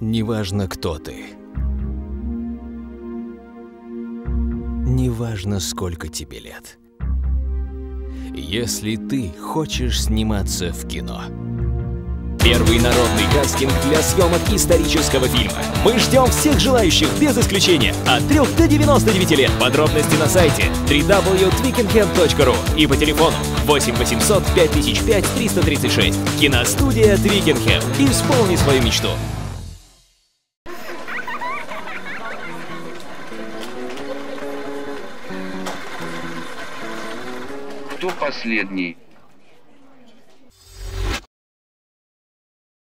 Неважно, кто ты. Неважно, сколько тебе лет. Если ты хочешь сниматься в кино. Первый народный кастинг для съемок исторического фильма. Мы ждем всех желающих без исключения от 3 до 99 лет. Подробности на сайте www.twickenham.ru и по телефону 8 800 5005 336. Киностудия Твикенхем. Исполни свою мечту. Кто последний?